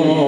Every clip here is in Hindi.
Oh.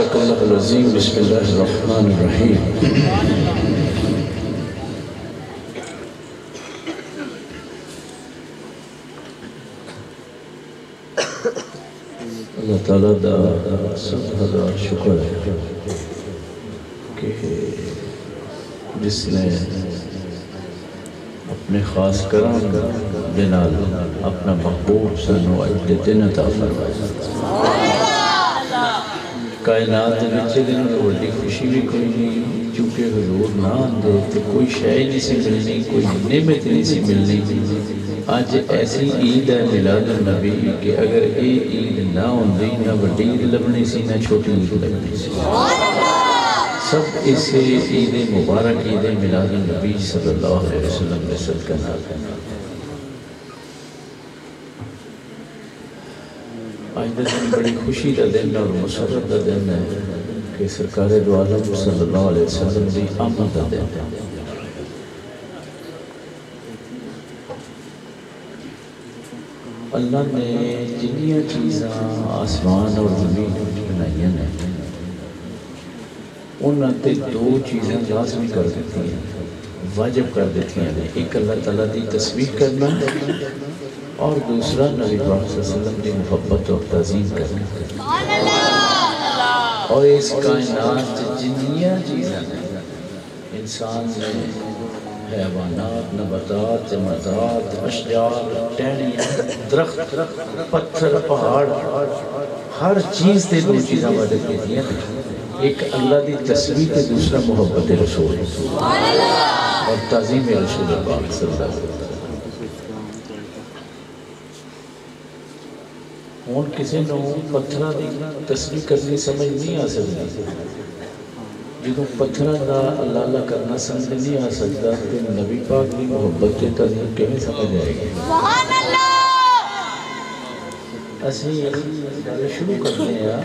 सदकल्लाजीम बसमीम अल्लाह ताला दा सुबह दा शुक्र है कि जिसने अपने खास करम दे अपना महबूब सू अगले दिन अता फरमाया कायनात वोटी खुशी भी कोई नहीं, चूँकि हजूर ना आते तो कोई शह नहीं सी मिलनी, कोई नियमित नहीं सी मिलनी। अज ऐसी ईद है मिला दिन नबी कि अगर ये ईद ना होती ना वही ईद लभनी सी, ना छोटी ईद लगनी सब इस ईद मुबारक, ईद मिला दिन नबी सल्लल्लाहु अलैहि वसल्लम ने सदका ना करना बड़ी खुशी का दिन ਖੁਸ਼ੀ ਦਾ ਦਿਨ ਹੈ ਮੁਸਰਤ ਦਾ ਦਿਨ ਹੈ ਕਿ ਸਰਕਾਰ ਦੋ ਆਲਮ अल्लाह ने जिन्निया चीज़ा आसमान और ज़मीन बनाई ने उन्होंने दो चीज़ा लाजमी कर दी वाजब कर दी एक अल्लाह तला की तस्वीर करना और दूसरा नबी वसल्लम की मोहब्बत और तजीम करना और इस कायनात जिनिया चीज़ें इंसान ने हैवानात, नबतात मदात अशार टहनियाँ, दरख्त, पत्थर, पहाड़, हर चीज़ से दो चीज़ा मदद की एक अल्लाह की तस्वीर से दूसरा मोहब्बत रसूल और तजीम रसूल पाक सल्लल्लाहु अलैहि वसल्लम। हूँ किसी न पत्थर की तस्वीर करनी समझ नहीं आ सकती जो पत्थर का अलाला करना समझ नहीं आ सकता तो नवी पाक की मुहब्बत के तरह कि समझ आएगी असं गल शुरू करते हैं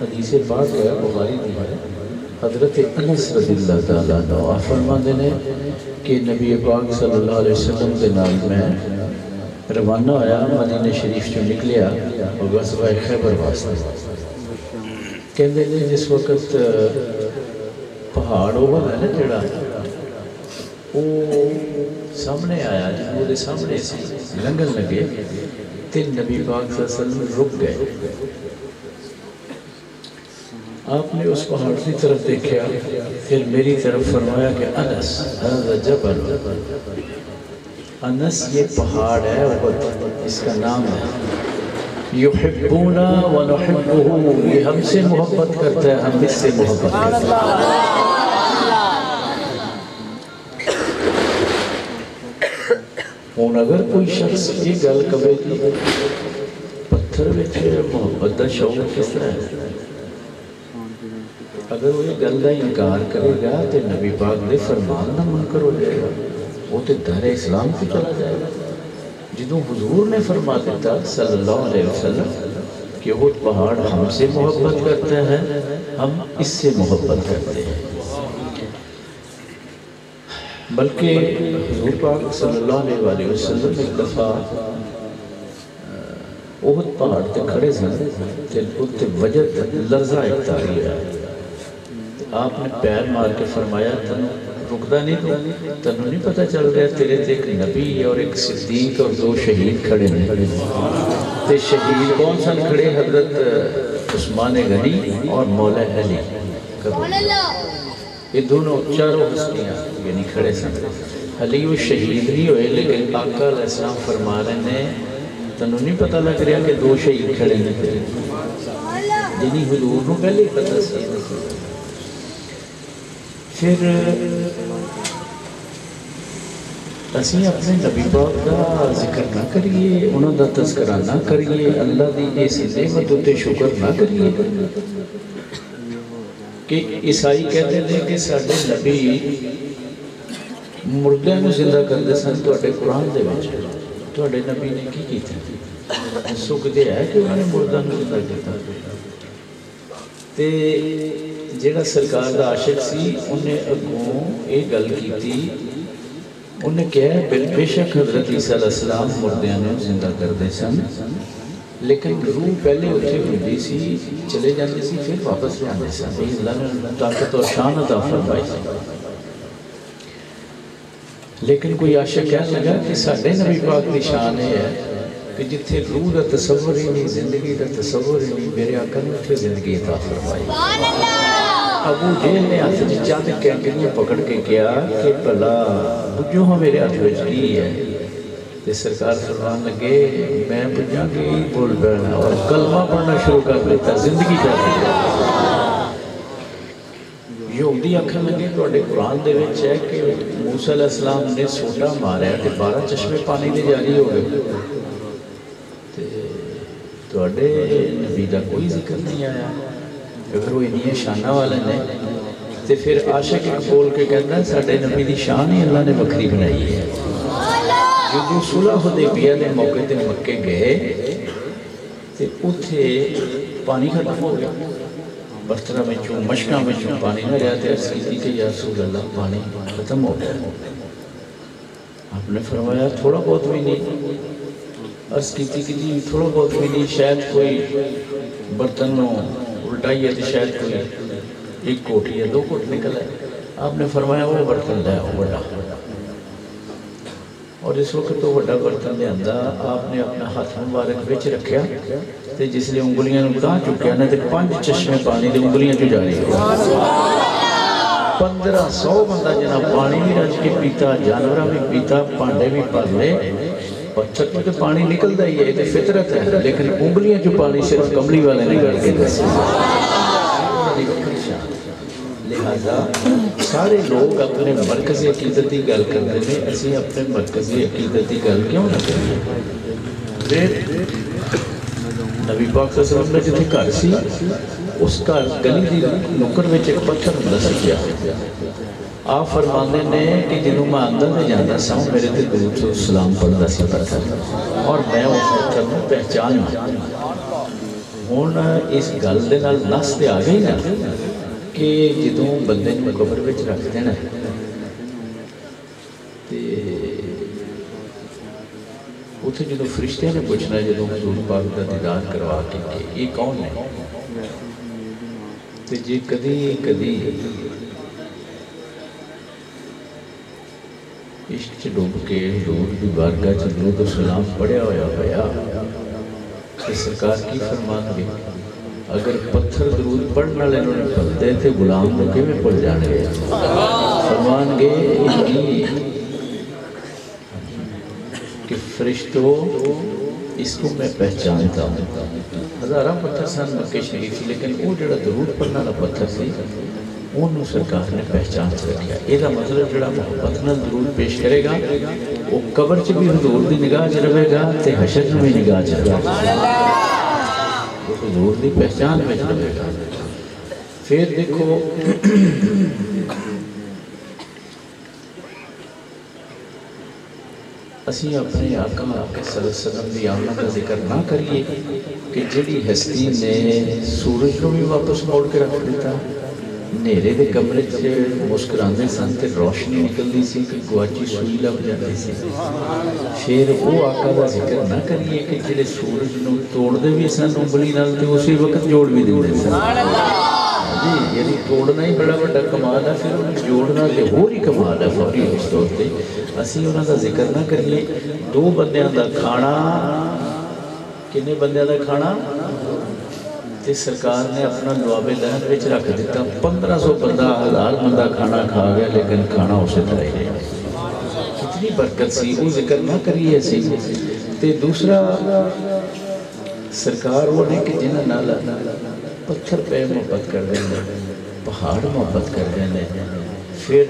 हदीसे बाद है बुखारी की है हज़रत अनस रजिला फरमाते हैं कि नबी पाक सल्लल्लाहु अलैहि वसल्लम के नाम में रवाना होया, मदीने शरीफ चो निकलिया और बस गजबा खैबर वास्ते। कहते ने जिस वक्त पहाड़ ओवर है ना जरा वो सामने आया जो सामने से लंघन लगे तो नबी पाक रुक गए। आपने उस पहाड़ की तरफ़ देखा फिर मेरी तरफ़ फरमाया कि अनस जबल। अनस ये पहाड़ है ऊपर इसका नाम है। युहबूना ये हमसे मोहब्बत करता है, हम इससे मोहब्बत हूँ। अगर कोई शख्स ये गल कवे पत्थर में मोहब्बत का शौक किस तरह है? अगर वो ये गल का इनकार करेगा तो नबी पाक दे फरमान ना मुनकर हो जाएगा वो तो दर इस्लाम से चला जाएगा। जो हजूर ने फरमा दिता सल्ला कि वो पहाड़ हमसे मोहब्बत करते हैं, हम इससे मोहब्बत करते हैं। बल्कि हजूर पाक सल्लल्लाहु एक दफ़ा ओहद पहाड़ ते खड़े सन ते वजह लर्जा एक तारी आपने पैर मार के फरमाया तुम रुकदा नहीं तो तेन नहीं पता चल रहा तेरे ते एक नबी और एक सिद्दीक और दो शहीद खड़े ने ते शहीद कौन सन खड़े? हज़रत उस्मान गनी और मौला अली। ये दोनों चारों हस्तियाँ यानी खड़े सन। हली वो शहीद नहीं हुए लेकिन आका इस्लाम फरमा रहे ने तेन नहीं पता लग रहा कि दो शहीद खड़े ने जिन्हें हजूर पहले ही पता सी फिर ਅਸੀਂ ਆਪਣੇ ਨਬੀ ਪਾਕ ਦਾ ਜ਼ਿਕਰ ਨਾ ਕਰੀਏ ਉਹਨਾਂ ਦਾ ਤਜ਼ਕਰਾ ਨਾ ਕਰੀਏ ਅੱਲਾ ਦੀ ਇਸ ਨਿਮਤ ਉਤੇ ਸ਼ੁਕਰ ਨਾ ਕਰੀਏ ਕਿ ਈਸਾਈ ਕਹਿੰਦੇ ਨੇ ਕਿ ਸਾਡੇ ਨਬੀ ਮੁਰਦਿਆਂ ਨੂੰ ਜ਼ਿੰਦਾ ਕਰਦੇ ਸਨ ਤੁਹਾਡੇ ਕੁਰਾਨ ਦੇ ਵਿੱਚ ਤੁਹਾਡੇ ਨਬੀ ਨੇ ਕੀ ਕੀਤਾ ਸੁਖਦੇ ਹੈ ਕਿ ਉਹਨਾਂ ਨੇ ਮੁਰਦਿਆਂ ਨੂੰ ਜ਼ਿੰਦਾ ਕੀਤਾ ਤੇ ਜਿਹੜਾ ਸਰਕਾਰ ਦਾ ਆਸ਼ਿਕ ਸੀ ਉਹਨੇ ਅੱਗੋਂ ਇਹ ਗੱਲ ਕੀਤੀ ਉਹਨੇ ਕਿਹਾ ਬੇਸ਼ੱਕ ਹਜ਼ਰਤ ਈਸਾ ਅਲੈਹਿਸਲਾਮ ਮੁਰਦਿਆਂ ਨੂੰ ਜ਼ਿੰਦਾ ਕਰਦੇ ਸਨ ਲੇਕਿਨ ਰੂਹ ਪਹਿਲੇ ਉੱਥੇ ਹੁੰਦੀ ਸੀ ਚਲੇ ਜਾਂਦੇ ਸੀ ਫਿਰ ਵਾਪਸ ਲਿਆਉਂਦੇ ਸਨ ਇਹ ਅੱਲਾਹ ਨੇ ਤਾਕਤ ਔਰ ਸ਼ਾਨ ਅਤਾ ਫਰਮਾਈ ਲੇਕਿਨ ਕੋਈ ਆਸ਼ਿਕ ਕਹਿ ਲਗਾ ਕਿ ਸਾਡੇ ਨਬੀ ਪਾਕ कि जिथे रूह का तस्वर ही नहीं ज़िंदगी का तस्वर ही नहीं मेरे आका ने उसे ज़िंदगी अता फरमाई। अबू जेल ने हाथ से चंद कैंकड़ियाँ पकड़ के गया कि भला बुझो हाँ मेरे हाथ में की है। तो सरकार सुनान लगे मैं बुझा कि बोल बैठना और कलमा पढ़ना शुरू कर देता ज़िंदगी कर देता यहूदी आखन लगे थोड़े कुरान के कि मूसा इस्लाम ने सोटा मारे तो बारह चश्मे पानी के जारी हो गए। ਤੁਹਾਡੇ ਨਬੀ ਦਾ ਕੋਈ ਜ਼ਿਕਰ ਨਹੀਂ ਆਇਆ अगर वो इनिया शाना वाले ने तो फिर आशक एक बोल के कहना साढ़े नबी की शान ही अल्लाह ने वक्री बनाई है जो सुलह हुदैबिया के मौके पर मक्के गए तो उथे पानी खत्म हो गया बर्तन में मशकों में पानी न रहा तो अर्ज की कि यार सूल अल्लाह पानी खत्म हो गया आपने फरमाया थोड़ा बहुत भी नहीं अर्ज़ की कि जी, थोड़ा बहुत नहीं शायद कोई बर्तन, उल्टाई है तो शायद कोई एक कोट या दो कोट निकल है आपने फरमाया, वो बर्तन लाया बड़ा। और इस वक्त तो बड़ा बर्तन लिया आपने अपना हाथ मुबारक बिच रखा तो जिसलिए उंगलियाँ तां चुकया ना तो पाँच चश्मे पानी की उंगलियाँ चो जारी पंद्रह सौ बंदा जना पानी भी रज के पीता, जानवर भी पीता, भांडे भी भर ले पत्थर तो पानी निकलता ही है तो फितरत है। लेकिन उंगलियाँ चो पानी सिर्फ़ कमली वाले ने करके दस लिहाजा सारे लोग अपने मरकजी अकीदत की गल करते हैं। असं अपने मरकजी अकीदत की गल क्यों ना करिए नबी पाक वसलम का जिथे घर से, उस घर गली की में एक पत्थर होंगे आप फरमाते ने कि जो मैं अंदर में जाता सा मेरे ते दूर से सलाम पढ़ता सी पत्थर और मैं उस पत्थर को पहचाना हूँ इस गल के नस तो आ गई ना कि जो बंदे कबर में रख देना उत्थे जो फरिश्ते ने पूछना जो हजूर पाक का दीदार करवा के ये कौन है? तो जे कदी कदी इश्क च डुब के हजूर की बारगाह च दरूद सलाम पढ़िया होया होया। तो सरकार की फरमानगे अगर पत्थर दरूद पढ़ने वाले भुलते तो गुलाम को किमें भुल जाएँगे फरमानगे कि फरिश्तों, इसको मैं पहचानता हूँ। हज़ारा पत्थर सन मक्के शरीफ लेकिन वो जो दरूद पढ़ने वाला पत्थर से सरकार ने पहचान रखा यह मतलब जो मोहब्बत न ज़रूर पेश करेगा, वो कबर च भी हजूर की निगाह च रहेगा तो हशर भी निगाह च रहेगा हजूर तो की पहचान में रहेगा फिर देखो, असी अपने आका आपके सलम की आमद का ज़िक्र ना करिए कि जी हस्ती ने सूरज को भी वापस मोड़ के रख दिता ਹਨੇਰੇ ਦੇ ਕਮਰੇ 'ਚ ਮੁਸਕਰਾਉਂਦੇ ਸਨ ਤੇ ਰੋਸ਼ਨੀ ਨਿਕਲਦੀ ਸੀ ਕਿ ਗੁਆਚੀ ਸੂਈ ਲੱਭ ਜਾਂਦੀ ਸੀ ਫਿਰ ਉਹ ਆਕਾ ਦਾ ਜ਼ਿਕਰ ਨਾ ਕਰੀਏ ਕਿ ਜਿਹੜੇ ਸੂਰਜ ਨੂੰ ਤੋੜਦੇ ਵੀ ਸਨ ਉਂਗਲੀ ਨਾਲ ਤੇ ਉਸੇ ਵਕਤ ਜੋੜ ਵੀ ਦਿੰਦੇ ਸਨ ਜੀ ਯਾਨੀ ਤੋੜਨਾ ਹੀ ਬੜਾ ਵੱਡਾ ਕਮਾਲ ਹੈ ਫਿਰ ਉਹਨੂੰ ਜੋੜਨਾ ਤੇ ਹੋਰ ਹੀ ਕਮਾਲ ਹੈ ਫੌਰੀ ਉਸ ਤੌਰ ਤੇ ਅਸੀਂ ਉਹਨਾਂ ਦਾ ਜ਼ਿਕਰ ਨਾ ਕਰੀਏ ਦੋ ਬੰਦਿਆਂ ਦਾ ਖਾਣਾ ਕਿੰਨੇ ਬੰਦਿਆਂ ਦਾ ਖਾਣਾ ਤੇ ਸਰਕਾਰ ਨੇ ਆਪਣਾ ਦੁਆਬੇ ਲਹਿਰ ਵਿੱਚ ਰੱਖ ਦਿੱਤਾ 1500 ਬੰਦਾ ਹਜ਼ਾਰ ਬੰਦਾ ਖਾਣਾ ਖਾ ਗਿਆ ਲੇਕਿਨ ਖਾਣਾ ਉਸੇ ਤਰ੍ਹਾਂ ਹੀ ਰਿਹਾ ਕਿਤਨੀ ਬਰਕਤ ਸੀ ਉਹ ਜ਼ਿਕਰ ਨਾ ਕਰੀਏ ਅਸੀਂ ਤੇ ਦੂਸਰਾ ਸਰਕਾਰ ਉਹ ਨੇ ਕਿ ਜਿਨ੍ਹਾਂ ਨਾਲ ਪੱਥਰ ਪੈ ਮੁਹੱਬਤ ਕਰਦੇ ਨੇ ਪਹਾੜ ਮੁਹੱਬਤ ਕਰਦੇ ਨੇ ਫਿਰ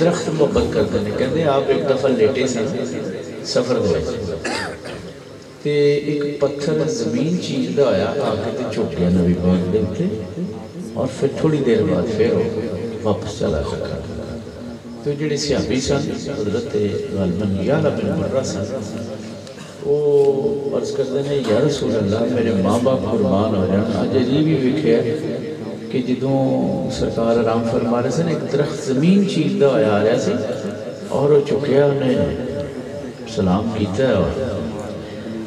ਦਰਖਤ ਮੁਹੱਬਤ ਕਰਦੇ ਨੇ ਕਹਿੰਦੇ ਆਪ ਇੱਕ ਦਫਾ ਲੇਟੇ ਸੀ ਸਫ਼ਰ ਦੇ ਵਿੱਚ ਤੇ ਇੱਕ ਪੱਥਰ ਜ਼ਮੀਨ ਚੀਰਦਾ ਹੋਇਆ ਆ ਕੇ ਤੇ ਝੁਕ ਗਿਆ ਨਬੀ ਪਾਕ ਦੇ ਉੱਤੇ ਔਰ ਫਿਰ ਥੋੜੀ ਦੇਰ ਬਾਅਦ ਫਿਰ ਉਹ ਵਾਪਸ ਚਲਾ ਗਿਆ ਤੇ ਜਿਹੜੇ ਸਿਆਬੀ ਸਨ ਹਜ਼ਰਤ ਗਲਬਨ ਯਾਲਾ ਬਿਨ ਮਰਰਾ ਸਨ ਉਹ ਅਰਜ਼ ਕਰਦੇ ਨੇ ਯਾ ਰਸੂਲ ਅੱਲਾ ਮੇਰੇ ਮਾਂ-ਬਾਪ ਕੁਰਬਾਨ ਹੋ ਜਾਣ ਅੱਜ ਅਜੀਬ ਹੀ ਵੇਖਿਆ ਕਿ ਜਦੋਂ ਸਰਕਾਰ ਆਰਾਮ ਫਰਮਾ ਰਹੇ ਸਨ ਇੱਕ ਦਰਖਤ ਜ਼ਮੀਨ ਚੀਰਦਾ ਹੋਇਆ ਆ ਰਿਹਾ ਸੀ ਔਰ ਉਹ ਝੁਕਿਆ ਉਹਨੇ ਸਲਾਮ ਕੀਤਾ ਔਰ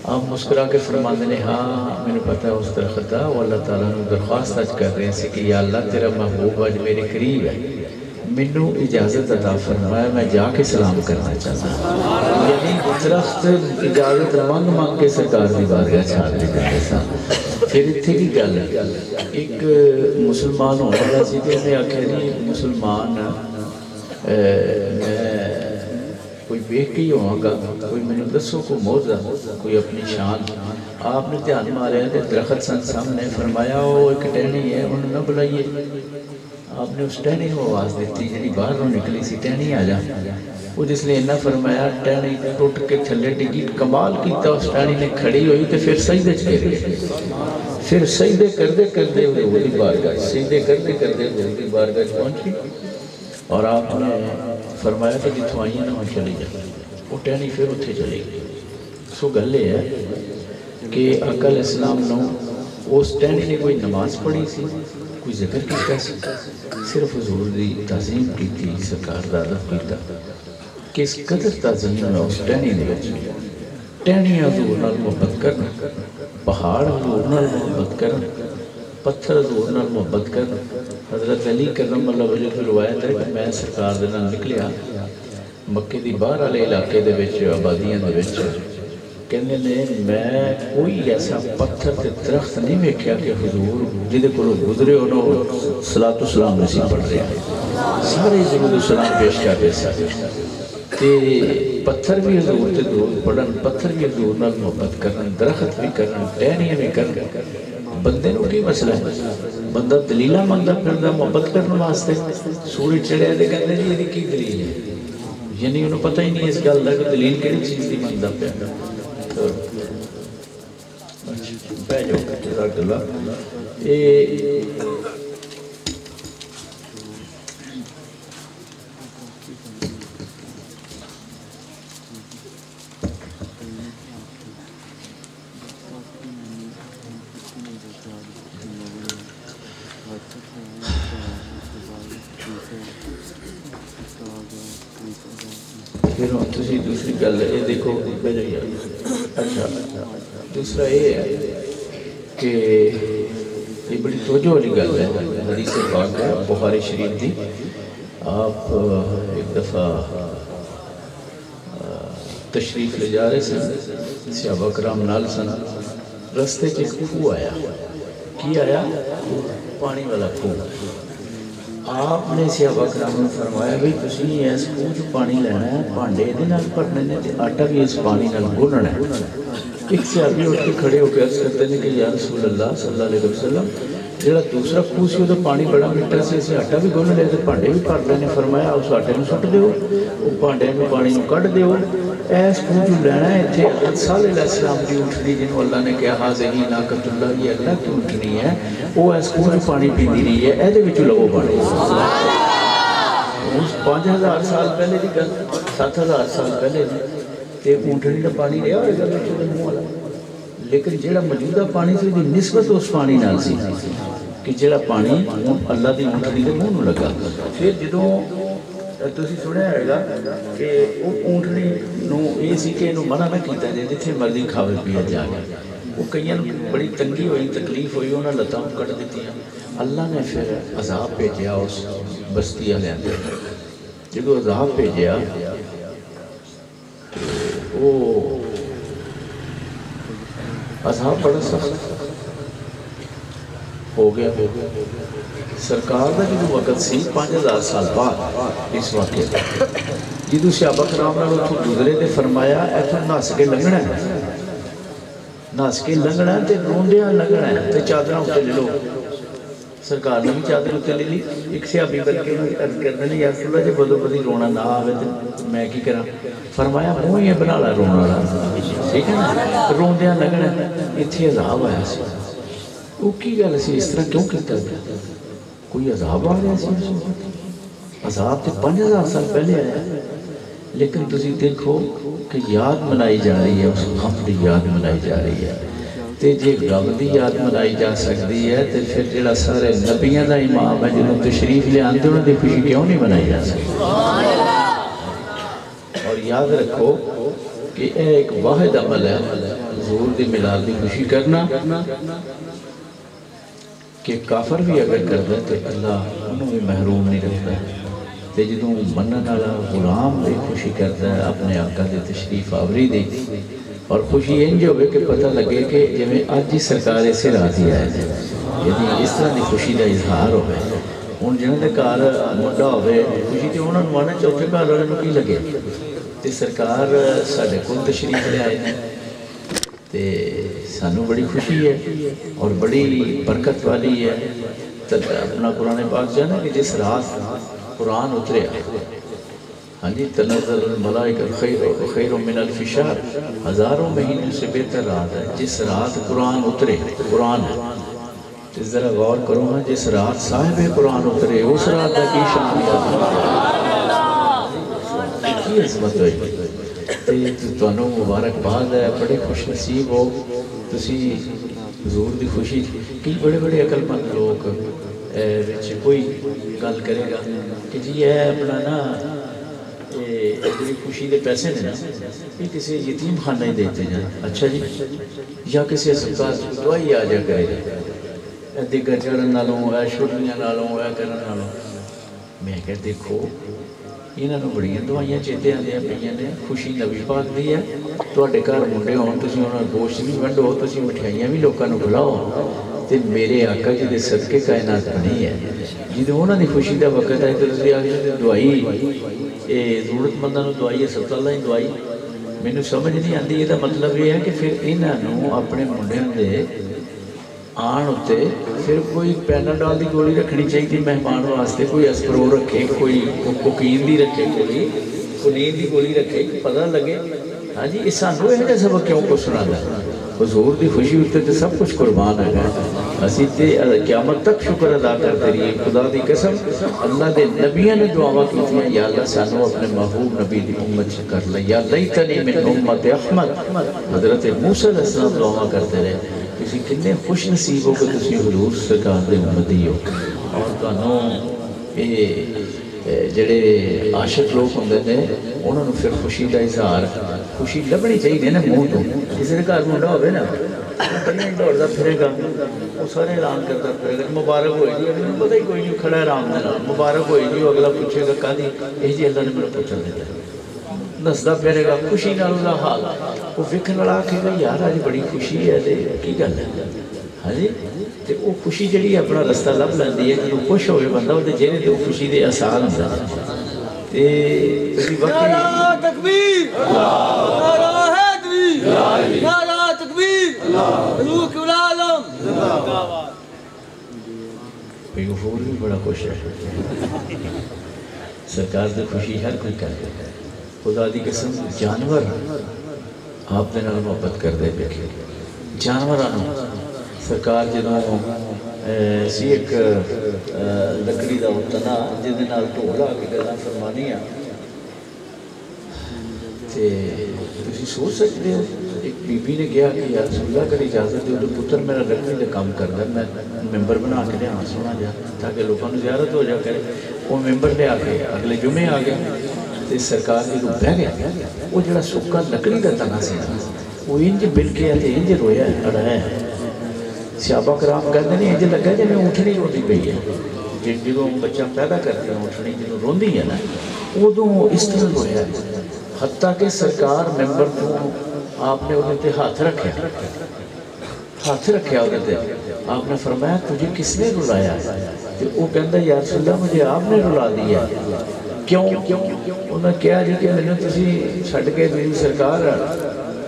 आप मुस्कुरा के फरमाते ने हाँ मैंने पता है उस दरख्त का, वो अल्लाह ताला दरख्वास्त अज कर रहे हैं कि अल्लाह, तेरा महबूब अज मेरे करीब है। मैनू इजाज़त अदा फरमाया मैं जाके सलाम करना चाहता यानी दरख्त इजाज़त मंग मंग के सरकार की बारगाह छाड़ दी करते फिर इतने की गल, एक मुसलमान होने वाला सी आख्या जी, मुसलमान मैं कोई वेख के ही होगा, कोई मैंने दसो को मौजा, कोई अपनी शान। आपने ध्यान मारे तो दरख्त सन सामने फरमाया वो एक टहनी है, उन्हें न बुलाइए। आपने उस टहनी को आवाज़ दी जी बाहर निकली सी, टहनी, आ जा। वो जिसने इन्ना फरमाया, टहनी टुट के थले डिगी, कमाल किया उस टहनी ने खड़ी हुई तो फिर सही च गिर गई फिर सजदे करते करते वो बारगाह सजदे करते करते वो बारगाह पहुँची। और आपने फरमाया कि जितों आई ना वहाँ चली जा वो टहनी फिर उत्थे चली गई। सो गल है कि अकल इस्लाम नो उस टहनी ने कोई नमाज़ पढ़ी सी कोई ज़िक्र किया सिर्फ़ हजूर की तजीम की सरकार का अदब किया किस कदर तजीम है उस टहनी ने टहनी हजूर नाल मुहब्बत करना, पहाड़ हजूर नाल मुहब्बत करना, पत्थर हजूर नाल मुहब्बत करना। हज़रत अली करम वजह रवायत है कि मैं सरकार के निकलिया। मक्के की बाहर वाले इलाके आबादियों के कहने ने, मैं कोई ऐसा पत्थर के दरख्त नहीं वेख्या कि हजूर जिसे को गुजरे उन्होंने सलाह तो सलाम नहीं पढ़ रहे सारे ज़रूर सलाम पेश कर रहे थे पत्थर भी हजूर से दूर पढ़न, पत्थर भी हजूर न मुहब्बत कर दरखत भी कर टहनिया भी कर ਬੰਦੇ ਨੂੰ ਕੀ ਮਸਲਾ ਹੈ ਬੰਦਾ ਦਲੀਲਾਂ ਮੰਗਦਾ ਫਿਰਦਾ ਮੁਹੱਬਤ ਕਰਨ ਵਾਸਤੇ ਸੂਰਜ ਚੜਿਆ ਤੇ ਕਹਿੰਦੇ ਜੀ ਇਹਦੀ ਕੀ ਦਲੀਲ ਹੈ ਯਾਨੀ ਉਹਨੂੰ ਪਤਾ ਹੀ ਨਹੀਂ ਇਸ ਗੱਲ ਦਾ ਕਿ ਦਲੀਲ ਕਿਹੜੀ ਚੀਜ਼ ਦੀ ਮੰਗਦਾ ਪਿਆ ਬੈ ਜਾਓ ਜਜ਼ਾਕੱਲਾ ਇਹ फिर हम तुम दूसरी गल ये देखो अच्छा दूसरा ये है कि ये बड़ी तोजो वाली गल है, हदीस पाक है, बुखारी शरीफ की आप एक दफ़ा तशरीफ़ ले जा रहे सन सियाबा कराम नाल सन, रस्ते च एक खूह आया, की आया? पानी वाला खूह ਆਪ ਨੇ ਸੇਵਾ ਕਰਾਂ ਨੂੰ ਫਰਮਾਇਆ ਵੀ ਤੁਸੀਂ ਇਸ ਖੂਹ 'ਚ ਪਾਣੀ ਲੈਣਾ ਹੈ, ਭਾਂਡੇ ਇਹਦੇ ਨਾਲ ਭਰਨੇ ਨੇ ਤੇ ਆਟਾ ਵੀ ਇਸ ਪਾਣੀ ਨਾਲ ਗੁੰਨਣਾ ਹੈ। ਇੱਕ ਸਹਾਬੀ ਉੱਠ ਕੇ ਖੜੇ ਹੋ ਕੇ ਅਰਜ਼ ਕਰਦੇ ਨੇ ਕਿ ਯਾ ਰਸੂਲ ਅੱਲਾਹ ਸੱਲੱਲਾਹੁ ਅਲੈਹਿ ਵਸੱਲਮ, ਜਿਹੜਾ ਦੂਸਰਾ ਖੂਹ ਸੀ ਉਹਦਾ ਪਾਣੀ ਬੜਾ ਮਿੱਠਾ ਸੀ, ਅਸੀਂ ਆਟਾ ਵੀ ਗੁੰਨ ਲਿਆ ਤੇ ਭਾਂਡੇ ਵੀ ਭਰ ਲਏ ਨੇ। ਫਰਮਾਇਆ ਉਸ ਆਟੇ ਨੂੰ ਸੁੱਟ ਦਿਓ, ਉਹ ਭਾਂਡੇ ਨੂੰ ਪਾਣੀ ਨੂੰ ਕੱਢ ਦਿਓ। इस लैना इतने की उठनी जिन्होंने अल्लाह ने कहा ही ना कतुल्ला अल्लाह की उठनी है। वह इस खूह पानी पीती रही है ये लवो उस पाँच हज़ार साल पहले की गल हज़ार साल पहले तो ऊंटनी का पानी रहा होगा लेकिन जोड़ा मौजूदा पानी से नस्बत उस पानी ना कि जोड़ा पानी अल्लाह की ऊंटनी के मूँह लगा फिर जो ਤੁਸੀਂ ਸੁਣਿਆ ਹੋਵੇਗਾ ਕਿ ਉਹ ਊਂਠੜੀ ਨੂੰ ਇਹ ਸੀ ਕਿ ਇਹਨੂੰ ਮਨਾ ਨਾ ਕੀਤਾ ਜੇ ਜਿੱਥੇ ਮਰਜ਼ੀ ਖਾਵੇ ਪੀਏ ਜਾ ਕੇ ਉਹ ਕਈਆਂ ਨੂੰ ਬੜੀ ਤੰਗੀ ਹੋਈ ਤਕਲੀਫ ਹੋਈ ਉਹਨਾਂ ਲੱਤਾਂ ਨੂੰ ਕੱਢ ਦਿੱਤੀਆਂ ਅੱਲਾ ਨੇ ਫਿਰ ਅਜ਼ਾਬ ਭੇਜਿਆ ਉਸ ਬਸਤੀ ਵਾਲਿਆਂ ਤੇ ਜਦੋਂ ਅਜ਼ਾਬ ਭੇਜਿਆ ਉਹ ਅਜ਼ਾਬ ਬੜਾ ਸਖਤ ਹੋ ਗਿਆ ਹੋ ਗਿਆ ਸਰਕਾਰ ਦਾ ਜਦੋਂ ਵਕਤ ਸੀ 5000 ਸਾਲ ਬਾਅਦ ਇਸ ਵਾਕਿਏ ਦਾ ਜਦੋਂ ਸਿਆਬਾ ਕਰਾਮ ਨਾਲ ਉੱਥੋਂ ਗੁਜ਼ਰੇ ਤੇ ਫਰਮਾਇਆ ਇੱਥੋਂ ਨੱਸ ਕੇ ਲੰਘਣਾ ਹੈ। ਨੱਸ ਕੇ ਲੰਘਣਾ ਹੈ ਤੇ ਰੋਂਦਿਆਂ ਲੰਘਣਾ ਹੈ ਤੇ ਚਾਦਰਾਂ ਉੱਤੇ ਲੈ ਲਓ ਸਰਕਾਰ ਨੇ ਵੀ ਚਾਦਰ ਉੱਤੇ ਲੈ ਲਈ ਇੱਕ ਸਿਆਬੀ ਬਲਕਿ ਨੂੰ ਅਰਜ਼ ਕਰਦੇ ਨੇ ਯਾਰ ਸੁਲਾ ਜੇ ਬਦੋ ਬਦੀ ਰੋਣਾ ਨਾ ਆਵੇ ਤੇ ਮੈਂ ਕੀ ਕਰਾਂ ਫਰਮਾਇਆ ਮੂੰਹ ਹੀ ਬਣਾ ਲਾ ਰੋਣ ਵਾਲਾ ਠੀਕ ਹੈ ਨਾ ਰੋਂਦਿਆਂ ਲੰਘਣਾ ਹੈ। ਇੱਥੇ ਅਜ਼ਾਬ ਆਇਆ ਸੀ ਉਹ ਕੀ ਗੱਲ ਸੀ ਇਸ ਤਰ੍ਹਾਂ ਕਿਉਂ ਕੀਤਾ ਗਿਆ ਕੋਈ ਅਜ਼ਾਬ ਆ ਰਿਹਾ ਸੀ ਉਸ ਵਕਤ? ਅਜ਼ਾਬ ਤੇ 5000 ਸਾਲ ਪਹਿਲੇ ਆਇਆ ਲੇਕਿਨ ਤੁਸੀਂ ਦੇਖੋ ਕਿ ਯਾਦ ਮਨਾਈ ਜਾ ਰਹੀ ਹੈ ਉਸ ਖੰਭ ਦੀ ਯਾਦ ਮਨਾਈ ਜਾ ਰਹੀ ਹੈ ਤੇ ਜੇ ਰੱਬ ਦੀ ਯਾਦ ਮਨਾਈ ਜਾ ਸਕਦੀ ਹੈ ਤੇ ਫਿਰ ਜਿਹੜਾ ਸਾਰੇ ਨਬੀਆਂ ਦਾ ਇਮਾਮ ਹੈ ਜਿਹਨੂੰ ਤਸ਼ਰੀਫ ਲਿਆਂਦੇ ਉਹਨਾਂ ਦੀ ਖੁਸ਼ੀ ਕਿਉਂ ਨਹੀਂ ਮਨਾਈ ਜਾ ਸਕਦੀ ਔਰ ਯਾਦ ਰੱਖੋ ਕਿ ਇਹ ਇੱਕ ਵਾਹਿਦ ਅਮਲ ਹੈ ਹਜ਼ੂਰ ਦੀ ਮਿਲਾਦ ਦੀ ਖੁਸ਼ੀ कि काफर भी अगर कर करता तो अल्लाह उन्होंने भी महरूम नहीं रखता। तो जो मन वाला गुलाम भी खुशी करता है, अपने आका की तशरीफ़ आवरी दी। और खुशी इंज हो कि पता लगे कि जिमें अज ही सरकार इस राज़ी आए थे। यदि इस तरह की खुशी का इजहार हो हूँ जिन्होंने घर मुंडा हो खुशी तो उन्होंने मन चौथे घर वाले की लगे? तो सरकार साढ़े को तशरीफ़ लियाए तो सानू बड़ी खुशी है और बड़ी बरकत वाली है। तो अपना कुरान पाक जो है ना कि जिस रात कुरान उतरे हाँ जी तनजलमलाशार हज़ारों महीनों से बेहतर रात है। जिस रात कुरान उतरे कुरान है। तो ज़रा गौर करो हाँ जिस रात साहिब कुरान उतरे उस रात का की शान की अजमत ਤੇ ਤੁਹਾਨੂੰ ਮੁਬਾਰਕਬਾਦ ਹੈ ਬੜੇ ਖੁਸ਼ ਨਸੀਬ ਹੋ ਤੁਸੀਂ ਹਜ਼ੂਰ ਦੀ ਖੁਸ਼ੀ ਕੀ ਬੜੇ ਬੜੇ ਅਕਲਮੰਦ ਲੋਕ ਇਹ ਵਿੱਚ ਕੋਈ ਗੱਲ ਕਰੇਗਾ ਕਿ ਜੀ ਇਹ ਆਪਣਾ ਨਾ ਇਹ ਜਿਹੜੀ ਖੁਸ਼ੀ ਦੇ ਪੈਸੇ ਨੇ ਨਾ ਇਹ ਕਿਸੇ ਯਤੀਮ ਖਾਨੇ ਦੇ ਦਿੱਤੇ ਜਾਣ ਅੱਛਾ ਜੀ ਜਾਂ ਕਿਸੇ ਹਸਪਤਾਲ ਚ ਦਵਾਈ ਆ ਜਾ ਕਰੇ ਇਹ ਦਿੱਗਾ ਚੜਨ ਨਾਲੋਂ ਇਹ ਛੁੱਟੀਆਂ ਨਾਲੋਂ ਇਹ ਕਰਨ ਨਾਲੋਂ ਮੈਂ ਕਿਹਾ ਦੇਖੋ ਇਹਨਾਂ ਨੂੰ ਬੜੀਆਂ ਦਵਾਈਆਂ ਚੇਤੇ ਆਉਂਦੀਆਂ ਪਈਆਂ ਨੇ ਖੁਸ਼ੀ ਨਬੀ ਪਾਕ ਦੀ ਹੈ ਤੁਹਾਡੇ ਘਰ ਮੁੰਡੇ ਹੋਣ ਤੁਸੀਂ ਉਹਨਾਂ ਨੂੰ ਗੋਸ਼ਤ ਵੀ ਵੰਡੋ ਤੁਸੀਂ ਮਠਿਆਈਆਂ ਵੀ ਲੋਕਾਂ ਨੂੰ ਖਿਲਾਓ ਤੇ ਮੇਰੇ ਆਕਾ ਜੀ ਦੇ ਸਦਕੇ ਕਾਇਨਾਤ ਬਣੀ ਹੈ ਜਦੋਂ ਉਹਨਾਂ ਦੀ ਖੁਸ਼ੀ ਦਾ ਵਕਤ ਹੈ ਤੇ ਤੁਸੀਂ ਆਖਦੇ ਹੋ ਦਵਾਈ ਇਹ ਜ਼ਰੂਰਤਮੰਦਾਂ ਨੂੰ ਦਵਾਈ ਹਸਪਤਾਲਾਂ ਦੀ ਦਵਾਈ ਮੈਨੂੰ ਸਮਝ ਨਹੀਂ ਆਉਂਦੀ ਇਹਦਾ ਮਤਲਬ ਇਹ ਹੈ ਕਿ ਫਿਰ ਇਹਨਾਂ ਨੂੰ ਆਪਣੇ ਮੁੰਡਿਆਂ ਦੇ ਆਣ ਉੱਤੇ ਫਿਰ ਕੋਈ ਪੈਨਾਡੋਲ ਦੀ ਗੋਲੀ ਰੱਖਣੀ ਚਾਹੀਦੀ ਮਹਿਮਾਨ ਵਾਸਤੇ ਕੋਈ ਅਸਪਰੋ ਰੱਖੇ ਕੋਈ ਕੋ- ਕੋਕੀਨ ਦੀ ਰੱਖੇ ਕੋਈ ਕੁਨੀਨ ਦੀ ਗੋਲੀ ਰੱਖੇ ਕਿ ਪਤਾ ਲੱਗੇ ਹਾਂਜੀ ਇਹ ਸਾਨੂੰ ਇਹ ਜਿਹਾ ਸਬਕ ਕਿਉਂ ਕੋ ਸੁਣਾਦਾ ਹਜ਼ੂਰ ਦੀ ਖੁਸ਼ੀ ਉੱਤੇ ਤੇ ਸਭ ਕੁਝ ਕੁਰਬਾਨ ਹੈਗਾ ਅਸੀਂ ਤੇ ਅ, ਕਿਆਮਤ ਤੱਕ ਸ਼ੁਕਰ ਅਦਾ ਕਰਦੇ ਰਹੀਏ ਖੁਦਾ ਦੀ ਕਸਮ ਅੱਲਾ ਦੇ ਨਬੀਆਂ ਨੇ ਦੁਆਵਾਂ ਕੀਤੀਆਂ ਯਾ ਅੱਲਾ ਸਾਨੂੰ ਆਪਣੇ ਮਹਬੂਬ ਨਬੀ ਦੀ ਉਮਤ ਚ ਕਰ ਲੈ ਯਾ ਲਈਤਨੀ ਮਿਨ ਉਮਤ ਅਹਿਮਦ ਹਜ਼ਰਤ ਮੂਸਾ ਅਲੈਹਿਸਲਾਮ ਦੁਆਵਾਂ ਕਰਦੇ ਰਹੇ ਤੁਸੀਂ ਕਿੰਨੇ ਖੁਸ਼ ਨਸੀਬ ਹੋ ਕਿ ਤੁਸੀਂ ਹਜ਼ੂਰ ਸਰਕਾਰ ਦੇ ਉਮਤੀ ਹੋ ਔਰ ਤੁਹਾਨੂੰ ਇਹ ਇਹ ਜਿਹੜੇ ਆਸ਼ਿਕ ਲੋਕ ਹੁੰਦੇ ਨੇ ਉਹਨਾਂ ਨੂੰ ਫਿਰ ਖੁਸ਼ੀ ਦਾ ਇਜ਼ਹਾਰ ਖੁਸ਼ੀ ਲੱਭਣੀ ਚਾਹੀਦੀ ਹੈ ਨਾ ਮੂੰਹ ਤੋਂ ਕਿਸੇ ਦੇ ਘਰ ਮੁੰਡਾ ਹੋਵੇ ਨਾ ਉਹ ਪਹਿਲਾਂ ਹੀ ਦੌੜਦਾ ਫਿਰੇਗਾ ਉਹ ਸਾਰੇ ਐਲਾਨ ਕਰਦਾ ਫਿਰੇਗਾ ਮੁਬਾਰਕ ਹੋਏ ਜੀ ਅਗਲੇ ਨੂੰ ਪਤਾ ਹੀ ਕੋਈ ਨਹੀਂ ਖੜਾ ਆਰਾਮ ਦੇ ਨਾਲ ਮੁਬਾਰਕ ਹੋਏ ਜੀ ਉਹ ਅਗਲਾ ਪੁੱਛੇਗਾ ਕਾਦੀ ਇਹ ਜੀ ਅੱਲਾ ਨੇ ਮੈਨੂੰ ਪੁੱਛਣ ਦਿੱਤਾ ਦੱਸਦਾ ਫਿਰੇਗਾ ਖੁਸ਼ੀ ਨਾਲ ਉਹਦਾ ਹਾਲ ਉਹ ਵੇਖਣ ਵਾਲਾ ਆਖੇਗਾ ਯਾਰ ਅੱਜ ਬੜੀ ਖੁਸ਼ੀ ਹੈ ਤੇ ਕੀ ਗੱਲ ਹੈ ਹਾਂਜੀ ਤੇ ਉਹ ਖੁਸ਼ੀ ਜਿਹੜੀ ਆਪਣਾ ਰਸਤਾ ਲੱਭ ਲੈਂਦੀ ਹੈ ਜਦੋਂ ਖੁਸ਼ ਹੋਵੇ ਬੰਦਾ ਉਹਦੇ ਚਿਹਰੇ ਤੇ ਉਹ ਖੁਸ਼ੀ ਦੇ ਅਸਾਰ ਹੁੰਦੇ ਨੇ ਤੇ ਤੁਸੀਂ ਵਾਕਈ नारा तकबीर नारा हैदरी नारा तकबीर रूह के आलम ਕੋਈ ਹੋਰ ਵੀ ਬੜਾ ਖੁਸ਼ ਹੈ ਸਰਕਾਰ ਦੀ ਖੁਸ਼ੀ ਹਰ ਕੋਈ ਕਰਦਾ ਹੈ ਖੁਦਾ ਦੀ ਕਸਮ खुदा की कसम, जानवर आप मुहबत करते बैठे जानवर सरकार जो सी एक लकड़ी का तना जिद ढोला के गल फरमानी सोच सकते हो, एक बीबी ने कहा कि यार सुल्ला कर इजाज़त पुत्र मेरा लकड़ी का काम करता मैं मैंबर बना के लिया सोना जा ताकि लोगों को ज्यारत हो जा करे। वो मैंबर लिया के अगले जुमे आ गया तो सरकार एक बह गया। वह जो सुा लकड़ी का तना से वो इंज बिलकिया इंज रोया अड़ाया सियाबा कराम कहते नहीं इंज लगे जमें ऊठनी रोती पी है जो बच्चा पैदा करते उठनी जो रोंदी है ना, उदों इस तरह रोया हत्ता के सरकार मैंबर को आपने उसे हाथ रखे हाथ रखे उसे आपने फरमाया, तुझे किसने रुलाया? तो वह कहता यार सुल्ला, मुझे आपने रुला दी है ਕਿਉਂ ਉਹਨਾਂ ਕਿਹਾ ਜੀ ਕਿ ਮੈਨੂੰ ਤੁਸੀਂ ਛੱਡ ਕੇ ਮੇਰੀ ਸਰਕਾਰ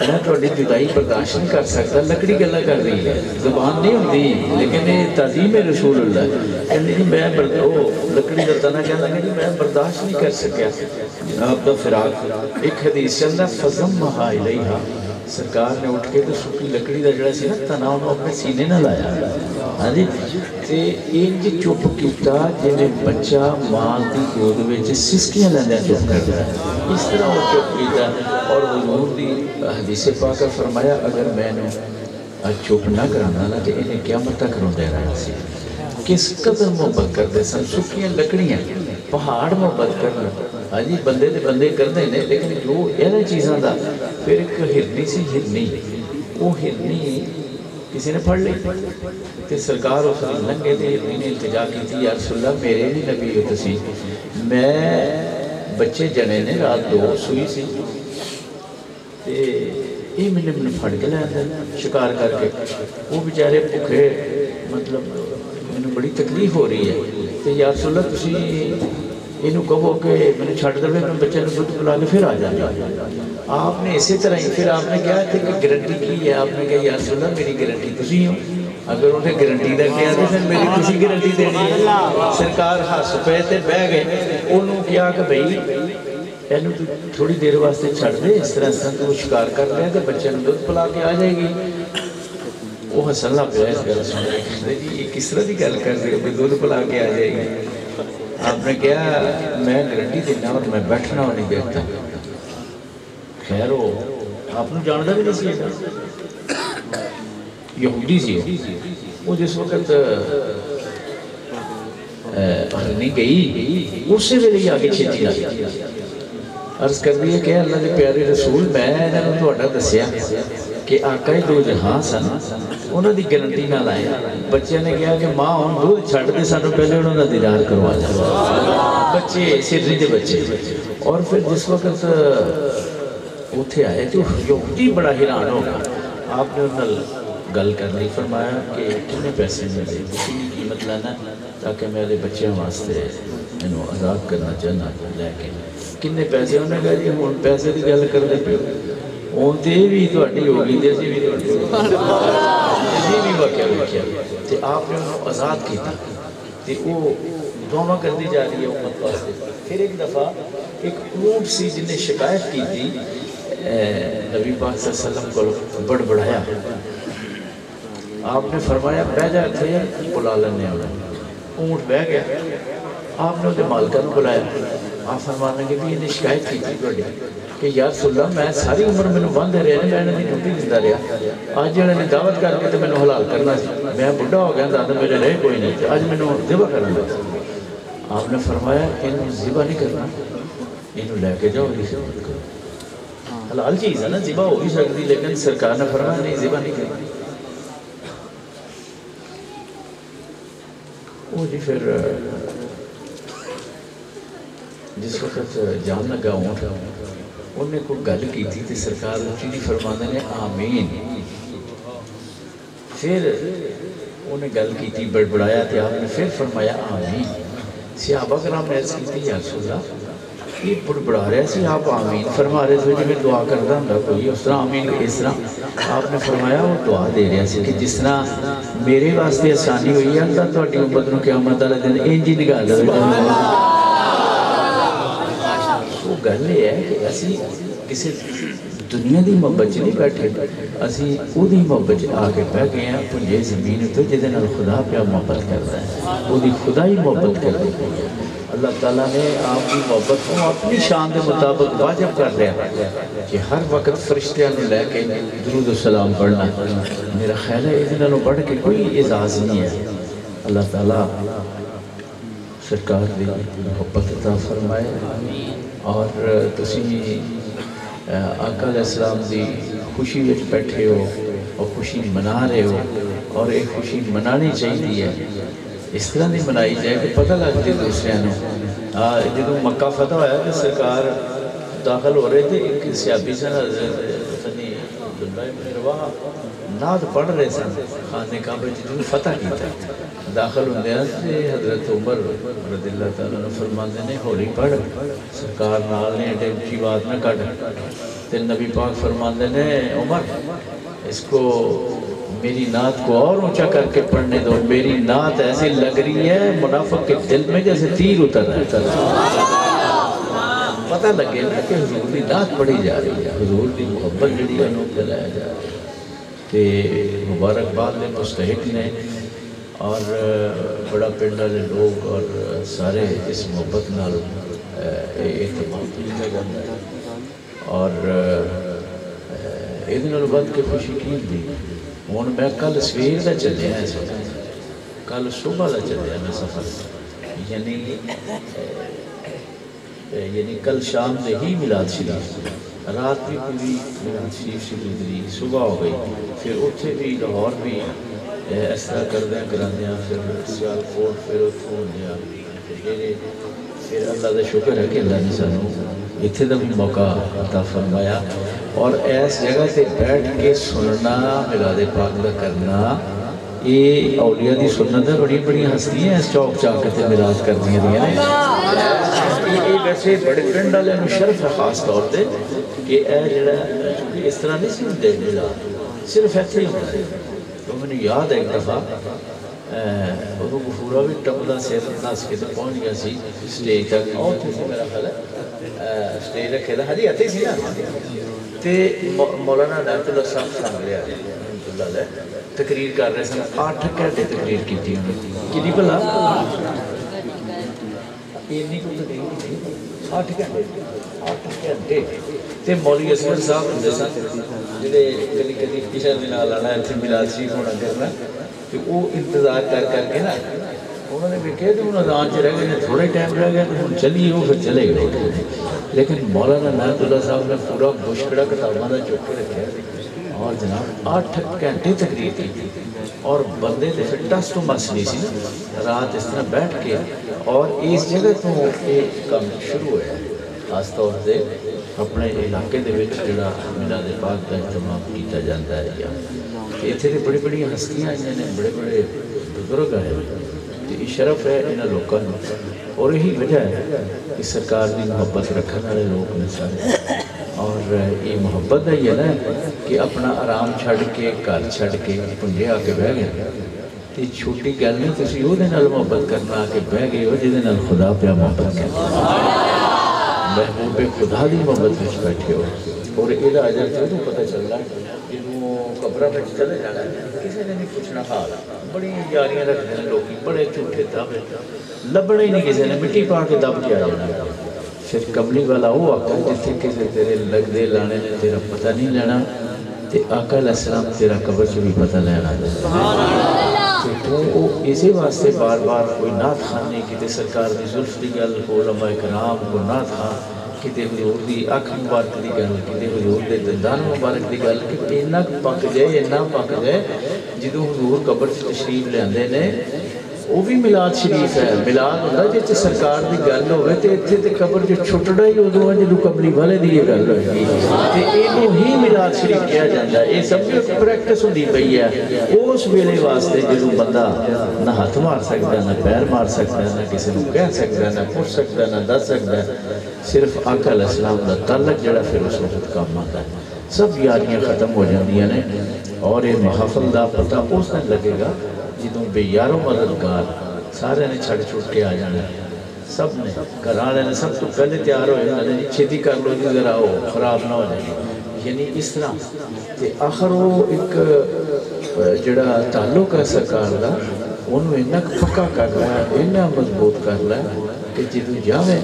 ਮੈਂ ਤੁਹਾਡੀ ਜੁਦਾਈ ਬਰਦਾਸ਼ਤ ਨਹੀਂ ਕਰ ਸਕਦਾ ਲੱਕੜੀ ਗੱਲਾਂ ਕਰ ਰਹੀ ਹੈ ਜ਼ੁਬਾਨ ਨਹੀਂ ਹੁੰਦੀ ਲੇਕਿਨ ਇਹ ਤਾਜ਼ੀਮ ਹੈ ਰਸੂਲullah ਕਹਿੰਦੇ ਜੀ ਮੈਂ ਬਰ- ਉਹ ਲੱਕੜੀ ਦਾ ਤਨਾ ਕਹਿੰਦਾ ਕਿ ਜੀ ਮੈਂ ਬਰਦਾਸ਼ਤ ਨਹੀਂ ਕਰ ਸਕਿਆ ਜਨਾਬ ਦਾ ਫਿਰਾਕ ਇੱਕ ਹਦੀਸ ਚੰਦਾ ਫਜ਼ਮ ਮਹਾ ਇਲੈਹਾ ਸਰਕਾਰ ਨੇ ਉੱਠ ਕੇ ਤੇ ਸੁੱਕੀ ਲੱਕੜੀ ਦਾ ਜਿਹੜਾ ਸੀ ਨਾ ਤਨਾ ਉਹਨੂੰ ਆਪਣੇ ਸੀਨੇ ਨਾਲ ਲਾਇਆ ਹਾਂਜੀ ਤੇ ਇੰਜ ਚੁੱਪ ਕੀਤਾ ਜਿਵੇਂ ਬੱਚਾ ਮਾਂ ਦੀ ਗੋਦ ਵਿੱਚ ਸਿਸਕੀਆਂ ਲੈਂਦਾ ਚੁੱਪ ਕਰਦਾ ਹੈ। ਇਸ ਤਰ੍ਹਾਂ ਉਹ ਚੁੱਪ ਕੀਤਾ ਔਰ ਹਜ਼ੂਰ ਦੀ ਹਦੀਸ ਪਾਕ ਫਰਮਾਇਆ ਅਗਰ ਮੈਨੂੰ ਅੱਜ ਚੁੱਪ ਨਾ ਕਰਾਣਾ ਨਾ ਤੇ ਇਹਨੇ ਕਿਆਮਤ ਤੱਕ ਰੋਂਦੇ ਰਹਿਣਾ ਸੀ ਕਿਸ ਕਦਰ ਮੁਹੱਬਤ ਕਰਦੇ ਸਨ ਸੁੱਕੀਆਂ ਲੱਕੜੀਆਂ ਪਹਾੜ ਮੁਹੱਬਤ ਕਰਨ ਹਾਂਜੀ ਬੰਦੇ ਦੇ ਬੰਦੇ ਕਰਦੇ ਨੇ ਲੇਕਿਨ ਜੋ ਇਹਨਾਂ ਚੀਜ਼ਾਂ ਦਾ ਫਿਰ ਇੱਕ ਹਿਰਨੀ ਸੀ ਹਿਰਨੀ ਉਹ ਹਿਰਨੀ किसी ने पढ़ ली? तो सरकार उस दिन लंघे थे मैंने इल्तजा की थी यारसुल्ला मेरे भी नबी हो तुम मैं बच्चे जने ने रात दो सुई सी। ये मैंने मैंने फट के लैंदा शिकार करके। वो बेचारे भुखे मतलब मैंने बड़ी तकलीफ़ हो रही है। तो यार सुल्ला तुम इनू कहो कि मैंने छड़ मैं बच्चे ने दुध पिला के फिर आ जा आपने इसी तरह ही फिर आपने क्या थे कि गारंटी की है आपने कहा यार सुना मेरी गारंटी तुसी हो अगर उन्हें गारंटी का किया तो फिर मेरी तुसी गारंटी देनी है सरकार हस पे ते बह गए ਉਹਨੂੰ ਕਿਹਾ ਕਿ ਭਈ ਇਹਨੂੰ ਤੂੰ ਥੋੜੀ ਦੇਰ ਵਾਸਤੇ ਛੱਡ ਦੇ ਇਸ ਤਰ੍ਹਾਂ ਸੰਤ ਨੂੰ ਸ਼ਿਕਾਰ ਕਰ ਲਿਆ ਤੇ ਬੱਚੇ ਨੂੰ ਦੁੱਧ ਪਿਲਾ ਕੇ ਆ ਜਾਏਗੀ ਉਹ ਹੱਸਣ ਲੱਗ ਪਿਆ ਇਸ ਗੱਲ ਸੁਣ ਕੇ ਕਹਿੰਦੇ ਜੀ ਇਹ ਕਿਸ ਤਰ੍ਹਾਂ ਦੀ ਗੱਲ ਕਰ ਰਹੇ ਹੋ ਕਿ ਦੁੱਧ ਪਿਲਾ ਕੇ ਆ ਜਾਏਗੀ आपने कहा मैं गारंटी देना और मैं बैठना और नहीं बैठता खैर वो आपने जानता भी नहीं सी ਇਹਦਾ। ਯਹੂਦੀ ਸੀ ਉਹ। ਉਹ ਜਿਸ ਵਕਤ ਹਰਨੀ ਗਈ ਉਸੇ ਵੇਲੇ ਹੀ ਆ ਕੇ ਛੇਤੀ ਆ ਗਈ ਅਰਜ਼ ਕਰਦੀ ਹੈ ਕਿ ਅੱਲਾਹ ਦੇ ਪਿਆਰੇ ਰਸੂਲ ਮੈਂ ਇਹਨਾਂ ਨੂੰ ਤੁਹਾਡਾ ਦੱਸਿਆ ਕਿ ਆਕਾ ਹੀ ਦੋ ਜਹਾਨ ਸਨ ਉਹਨਾਂ ਦੀ ਗਾਰੰਟੀ ਨਾਲ ਆਏ ਬੱਚਿਆਂ ਨੇ ਕਿਹਾ ਕਿ ਮਾਂ ਹੁਣ ਦੁੱਧ ਛੱਡ ਦੇ ਸਾਨੂੰ ਪਹਿਲੇ ਉਹਨਾਂ ਦਾ ਦੀਦਾਰ ਕਰਵਾ ਜਾ ਬੱਚੇ ਸਿਰਰੀ ਦੇ ਬੱਚੇ ਉੱਥੇ ਆਏ ਤੇ ਯਹੂਦੀ ਬੜਾ ਹੈਰਾਨ ਹੋ ਗਿਆ ਆਪਨੇ ਉਹਨਾਂ ਨਾਲ ਗੱਲ ਕਰਨ ਲਈ ਫਰਮਾਇਆ ਕਿ ਕਿੰਨੇ ਪੈਸੇ ਮਿਲੇ ਕਿੰਨੀ ਕੀਮਤ ਲੈਣਾ ਤਾਂ ਕਿ ਮੈਂ ਉਹਦੇ ਬੱਚਿਆਂ ਵਾਸਤੇ ਇਹਨੂੰ ਆਜ਼ਾਦ ਕਰਨਾ ਚਾਹੁੰਦਾ ਲੈ ਕੇ ਕਿੰਨੇ ਪੈਸੇ ਉਹਨੇ ਕਿਹਾ ਜੀ ਹੁਣ ਪੈਸੇ ਦੀ ਗੱਲ ਕਰਦੇ ਪਏ ਹੋ। ਹੁਣ ਤੇ ਇਹ ਵੀ ਤੁਹਾਡੀ ਹੋ ਗਈ ਤੇ ਅਸੀਂ ਵੀ ਤੁਹਾਡੀ ਹੋ ਗਏ। ਅਸੀਂ ਵੀ ਵਾਕਿਆ ਵੇਖਿਆ ਤੇ ਆਪ ਨੇ ਉਹਨੂੰ ਆਜ਼ਾਦ ਕੀਤਾ ਤੇ ਉਹ ਦੁਆਵਾਂ ਕਰਦੀ ਜਾ ਰਹੀ ਹੈ ਉਮਤ ਵਾਸਤੇ ਫਿਰ नबी पाक सल्लम को थप्पड़ बढ़ाया। आपने फरमाया, बह जा थे बुला लेने ऊँट बह गया। आपने उसे मालका बुलाया। आप फरमाने लगे, भी इन्हें शिकायत की थी कि यार सुल्ला, मैं सारी उम्र मैंने बनते रहे मैं इन्हें रोटी दिता रहा। अज इन्होंने दावत करके तो मैं हलाल करना मैं बुढ़ा हो गया, दादा मेरे रहे कोई नहीं अब मैं जिबा कर आपने फरमाया इन जिबा नहीं करना इन लैके जाओ हलाल चीज़ है ना जिबा हो ही सकती लेकिन सरकार ने फरमा नहीं जिबा नहीं करनी वो जी फिर जिस वक्त जान लगा ऊँट उन्हें कोई गल की थी तो सरकार उठी फरमाने ने आमीन फिर उन्हें गल की थी बड़बड़ाया तो आपने फिर फरमाया आमीन सियाबा कराम मैज की थी यार रसूल्ला ਇਹ ਬੜਬੜਾ ਰਿਹਾ ਸੀ ਆਪ ਆਮੀਨ ਫਰਮਾ ਰਹੇ ਸੀ ਜਿਵੇਂ ਦੁਆ ਕਰਦਾ ਹੁੰਦਾ ਕੋਈ ਉਸ ਤਰ੍ਹਾਂ ਆਮੀਨ ਇਸ ਤਰ੍ਹਾਂ ਆਪਨੇ ਫਰਮਾਇਆ ਉਹ ਦੁਆ ਦੇ ਰਿਹਾ ਸੀ ਕਿ ਜਿਸ ਤਰ੍ਹਾਂ ਮੇਰੇ ਵਾਸਤੇ ਆਸਾਨੀ ਹੋਈ ਹੈ ਤਾਂ ਤੁਹਾਡੀ ਉਮਤ ਨੂੰ ਕਿਆਮਤ ਵਾਲੇ ਦਿਨ ਇੰਜ ਹੀ ਨਿਕਾਲ ਦੇਵੇਗਾ ਉਹ ਗੱਲ ਇਹ ਹੈ ਕਿ ਅਸੀਂ ਕਿਸੇ ਦੁਨੀਆ ਦੀ ਮੁਹੱਬਤ 'ਚ ਨਹੀਂ ਬੈਠੇ ਅਸੀਂ ਉਹਦੀ ਮੁਹੱਬਤ 'ਚ ਆ ਕੇ ਬਹਿ ਗਏ ਆ ਪੁੰਜੇ ਜ਼ਮੀਨ ਉੱਤੇ ਜਿਹਦੇ ਨਾਲ ਖੁਦਾ ਪਿਆ ਮੁਹੱਬਤ ਕਰਦਾ ਹੈ ਉਹਦੀ ਖੁਦਾਈ ਮੁਹੱਬਤ ਕਰਦੀ ਪਈ ਹੈ अल्लाह ताला ने आपकी मोहब्बत को अपनी शान के मुताबिक वाजिब कर दिया कि हर वक्त फरिश्तियां लैके दरूद सलाम पढ़ना मेरा ख्याल है ये बढ़ के कोई एजाज नहीं है अल्लाह ताला सरकार की मोहब्बत अता फरमाए और तुसी आका इस्लाम की खुशी में बैठे हो और खुशी मना रहे हो और एक खुशी मनानी चाहिए। है इस तरह नहीं मनाई जाए कि पता लग जाए दूसरे जो मक्का फतह होया तो सरकार दाखिल हो रहे थे एक सियाबी सन नाद पढ़ रहे सन, खाने काबे जिन्होंने फतह किया दाखिल होंगे हज़रत उमर रदिल्ला तला फरमाते ने, हौली पढ़, सरकार ऊँची बात ना कट तो नबी पाक फरमाते ने, उमर, इसको मेरी नात को और ऊँचा करके पढ़ने दो। मेरी नात ऐसी लग रही है, मुनाफक के दिल में जैसे तीर उतर रहा है। पता लगे ना कि हजूर की नात पढ़ी जा रही है। हजूर की मुहब्बत जी फैलाया जा रही है। तो मुबारकबाद ने मुस्तक ने और बड़ा पिंड वाले लोग और सारे इस मुहब्बत है। और ये बद के खुशी की थी हूँ मैं कल सवेर का चलिया वक्त। कल सुबह का चलिया मैं सफ़र। यानी यानी कल शाम से ही मिलाद शरीफ। रात भी पूरी मिलाद शरीफ गुजरी सुबह हो गई। फिर उत्थे भी लाहौर भी इस तरह करद कराद फिर सियालकोट फिर उतों फिर अल्लाह का शुक्र है कि अल्लाह ने सू इतने का भी मौका अता फरमाया। और इस जगह से बैठ के सुनना मिलादे पाक का करना ये औलिया की सुनत है बड़ी बड़ी हस्तियाँ इस चौक चाक से मिलाद कर ये वैसे बड़े पिंड शर्फ है खास तौर पर कि यह जरा इस तरह नहीं सुनते मिलाद। सिर्फ़ इतने ही होता है तो मैंने याद है एक दफ़ा उदों भी टपदा सिर नस के पहुँच गया स्टेज तक। स्टेज रखे था हजी इतने सी तो मौलाना नायतुल्ला साहब संग लिया तकरीर कर रहे सन अठ घंटे तकरीर की कि भला? अठ घंटे अठ घंटे। तो साहब सन ਜਿਹੜੇ ਕਦੀ ਕਦੀ ਕਿਸ਼ਰ ਦੇ ਨਾਲ ਆਣਾ ਇੱਥੇ ਮਿਲਾਦ ਸ਼ਰੀਫ ਹੋਣਾ ਕਰਨਾ ਤੇ ਉਹ ਇੰਤਜ਼ਾਰ ਕਰ ਕਰਕੇ ਨਾ ਉਹਨਾਂ ਨੇ ਵੇਖਿਆ ਤੇ ਉਹਨਾਂ ਅਜ਼ਾਨ 'ਚ ਰਹਿ ਗਏ ਨੇ ਥੋੜਾ ਟਾਈਮ ਰਹਿ ਗਿਆ ਤੇ ਹੁਣ ਚੱਲੀਏ ਉਹ ਫਿਰ ਚਲੇ ਗਏ लेकिन मौलाना नायतुल्ला साहब ने पूरा मुश्किल किताबों का चुक के रखा और जनाब अठ घंटे तकरीर की और बंदे तो फिर टस तो मस नहीं सी ना रात इस तरह बैठ के और इस जगह तो ये काम शुरू होया खास तौर अपने इलाके जोड़ा मिला के का इस्तेमाल किया जाता है इतने तो बड़ी बड़ी हस्तियाँ आई ने, बड़े बड़े बुज़ुर्ग आए तो शरफ है इन्होंने लोगों और यही वजह है कि सरकार की मुहब्बत रखने वाले लोग ने सारे। और ये मुहब्बत है ही ना कि अपना आराम छड़ के, घर छड़ के पुंजे आके बह गए। तो छोटी गल नहीं तुम वो मुहब्बत करना, आके बह गए हो जिद खुदा प्या मुहब्बत कर महबूबे खुदा મહેબૂબે ખુદાદીમાં બધી જ બેઠ્યો और एदा पता चल रहा है कि वो घबराहट चले जाना किसी ने नहीं पूछना हाल बड़ी यारियाँ रखते हैं लोग, बड़े झूठे दब लभने ही नहीं किसी ने, मिट्टी पा के दब के आ जाना। फिर कमली वाला वो आका जिसे किसी तेरे लगते लाने ने तेरा पता नहीं लैना, ते आका सलाम तेरा कबर च भी पता लेना। ਉਹ ਇਸੇ ਵਾਸਤੇ ਬਾਰ-ਬਾਰ ਕੋਈ ਨਾਤ ਖਾਨੇ ਕਿਤੇ ਸਰਕਾਰ ਦੀ ਜ਼ੁਲਫ ਦੀ ਗੱਲ ਕੋ ਲਮਾ ਇਕਰਾਮ ਕੋ ਨਾਤ ਖਾਂ ਕਿਤੇ ਹਜ਼ੂਰ ਦੀ ਅੱਖ ਮੁਬਾਰਕ ਦੀ ਗੱਲ ਕਿਤੇ ਹਜ਼ੂਰ ਦੇ ਦੰਦਾਨ ਮੁਬਾਰਕ ਦੀ ਗੱਲ ਕਿ ਇੰਨਾ ਪੱਕ ਜਾਏ ਇੰਨਾ ਪੱਕ ਜਾਏ ਜਦੋਂ ਹਜ਼ੂਰ ਕਬਰ 'ਚ ਤਸ਼ਰੀਫ ਲਿਆਂਦੇ ਨੇ ਉਹ ਵੀ ਮਿਲਾਦ ਸ਼ਰੀਫ ਹੈ ਮਿਲਾਦ ਹੁੰਦਾ ਜਿੱਥੇ ਸਰਕਾਰ ਦੀ ਗੱਲ ਹੋਵੇ ਤੇ ਇੱਥੇ ਤੇ ਕਬਰ 'ਚ ਛੁੱਟਣਾ ਹੀ ਉਦੋਂ ਹੈ ਜਦੋਂ ਕਬਲੀ ਵਾਲੇ ਦੀ ਇਹ ਗੱਲ ਹੋਏਗੀ ਤੇ ਇਹਨੂੰ ਹੀ ਮਿਲਾਦ ਸ਼ਰੀਫ ਕਿਹਾ ਜਾਂਦਾ ਇਹ ਸਭ ਦੀ ਇੱਕ ਪ੍ਰੈਕਟਿਸ ਹੁੰਦੀ ਪਈ ਹੈ ਉਸ ਵੇਲੇ ਵਾਸਤੇ ਜਦੋਂ ਬੰਦਾ ਨਾ ਹੱਥ ਮਾਰ ਸਕਦਾ ਨਾ ਪੈਰ ਮਾਰ ਸਕਦਾ ਨਾ ਕਿਸੇ ਨੂੰ ਕਹਿ ਸਕਦਾ ਨਾ ਪੁੱਛ ਸਕਦਾ ਨਾ ਦੱਸ ਸਕਦਾ ਸਿਰਫ ਆਕਲ ਇਸਲਾਮ ਦਾ ਤਾਲਕ ਜਿਹੜਾ ਫਿਰ ਉਸ ਵਕਤ ਕੰਮ ਆਉਂਦਾ ਹੈ सब यारियां ख़त्म हो जाती ने और ये महफल का पता उस दिन लगेगा ਜਦੋਂ ਬੇਯਾਰੋ ਮਦਦਗਾਰ ਸਾਰਿਆਂ ਨੇ ਛੱਡ ਛੁੱਟ ਕੇ ਆ ਜਾਣਾ ਸਭ ਨੇ ਘਰਾਂ ਵਾਲਿਆਂ ਨੇ ਸਭ ਤੋਂ ਪਹਿਲੇ ਤਿਆਰ ਹੋਏ ਉਹਨਾਂ ਨੇ ਛੇਤੀ ਕਰ ਲੋ ਜੀ ਜ਼ਰਾ ਉਹ ਖਰਾਬ ਨਾ ਹੋ ਜਾਏ ਯਾਨੀ ਇਸ ਤਰ੍ਹਾਂ ਤੇ ਆਖਰ ਉਹ ਇੱਕ ਅਹ, ਜਿਹੜਾ ਤਾਲੁਕ ਹੈ ਸਰਕਾਰ ਦਾ ਉਹਨੂੰ ਇੰਨਾ ਕੁ ਪੱਕਾ ਕਰ ਲੈ ਇੰਨਾ ਮਜ਼ਬੂਤ ਕਰ ਲੈ ਕਿ ਜਦੋਂ ਜਾਵੇ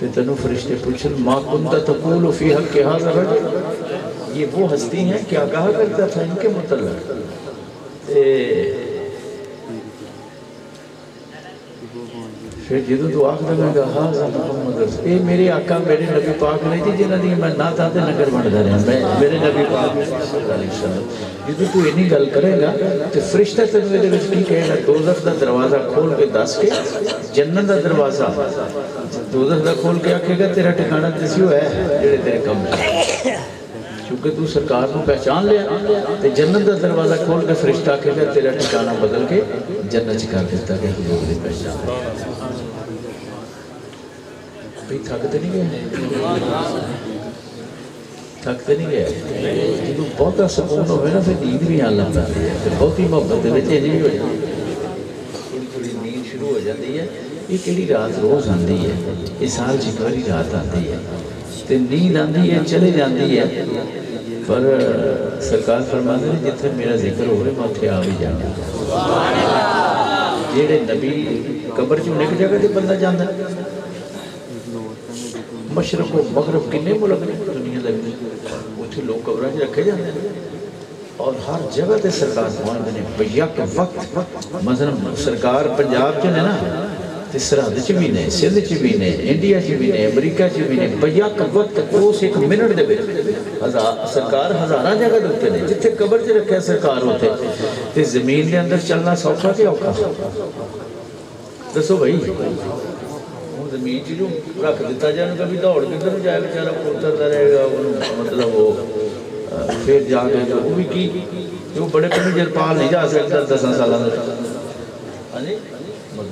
ਤੇ ਤੈਨੂੰ ਫਰਿਸ਼ਤੇ ਪੁੱਛਣ ਮਾ ਕੁੰਤਾ ਤਕੂਲ ਫੀ ਹਕ ਹਾਜ਼ਾ ਰਜਲ ये वो हस्ती हैं क्या कहा करता था इनके मतलब फिर ਜਦੋਂ ਤੂੰ ਆਖ ਲਵੇਂਗਾ ਹਾਜ਼ਾ ਮੁਹੰਮਦ ਰਸੂਲ ਇਹ ਮੇਰੇ ਆਕਾ ਮੇਰੇ ਨਬੀ ਪਾਕ ਨਹੀਂ ਸੀ ਜਿਨ੍ਹਾਂ ਦੀ ਮੈਂ ਨਾ ਤਾਂ ਤੇ ਨਗਰ ਬਣਦਾ ਰਿਹਾ ਮੈਂ ਮੇਰੇ ਨਬੀ ਪਾਕ ਸੱਲੱਲਾਹੁ ਅਲੈਹਿ ਵਸੱਲਮ ਜਦੋਂ ਤੂੰ ਇੰਨੀ ਗੱਲ ਕਰੇਗਾ ਤੇ ਫਰਿਸ਼ਤਾ ਤੈਨੂੰ ਇਹਦੇ ਵਿੱਚ ਕੀ ਕਹੇਗਾ ਦੋਜ਼ਖ ਦਾ ਦਰਵਾਜ਼ਾ ਖੋਲ ਕੇ ਦੱਸ ਕੇ ਜੰਨਤ ਦਾ ਦਰਵਾਜ਼ਾ ਦੋਜ਼ਖ ਦਾ ਖੋਲ ਕੇ ਆਖੇਗਾ ਤੇਰਾ ਠਿਕਾਣਾ ਦਸਿਓ ਹੈ ਜਿਹੜੇ ਤੇਰੇ ਕੰਮ क्योंकि तू सरकार को पहचान लिया तो जन्नत का दरवाज़ा खोल के फरिश्ता आखेगा तेरा ठिकाना बदल के जन्नत कर दिता कि हजूर की पहचान। भाई, थक तो नहीं गए? थक तो नहीं गया जो बहुता सुकून हो ना, फिर नींद भी आन लग पैंदी है बहुती मुहब्बत के इंज भी हो। जाती थोड़ी थोड़ी नींद शुरू हो जाती है। ये केड़ी रात रोज आती है? ये साल एक बारी रात आती है। ਤੇ ਨੀਂਦ ਆਂਦੀ ਹੈ ਚਲੇ ਜਾਂਦੀ ਹੈ ਪਰ ਸਰਕਾਰ ਫਰਮਾਉਂਦੇ ਨੇ ਜਿੱਥੇ ਮੇਰਾ ਜ਼ਿਕਰ ਹੋਵੇ ਮੈਂ ਉੱਥੇ ਆ ਵੀ ਜਾਣਾ ਜਿਹੜੇ ਨਬੀ ਕਬਰ ਚ ਇੱਕ ਜਗ੍ਹਾ ਤੇ ਬੰਦਾ ਜਾਂਦਾ ਮਸ਼ਰਕ ਉਹ ਮਗਰਬ ਕਿੰਨੇ ਮੁਲਕ ਨੇ ਦੁਨੀਆ ਦੇ ਵਿੱਚ ਉੱਥੇ ਲੋਕ ਕਬਰਾਂ 'ਚ ਰੱਖੇ ਜਾਂਦੇ ਨੇ ਔਰ ਹਰ ਜਗ੍ਹਾ ਤੇ ਸਰਕਾਰ ਪਹੁੰਚਦੇ ਨੇ ਬਯਕ ਵਕਤ ਮਸਲਨ ਸਰਕਾਰ ਪੰਜਾਬ 'ਚ ਨੇ ਨਾ सरहद च भी ने, सिंध च भी ने, इंडिया च भी ने, अमरीका च भी ने बजा कबर उस एक मिनट के सरकार हजारा जगह के उत्ते जिते कबर च रखे सरकार उत्ते ज़मीन के अंदर चलना सौखा कि औखा? दसो भाई। ज़मीन चीज़ों रख दिता जाए कभी दौड़ किधर जाए, बेचारा उतरता रहेगा मतलब वो फिर जाके वो भी की, जो बड़े पिंड नहीं जा सकता दस साल हाँ जी?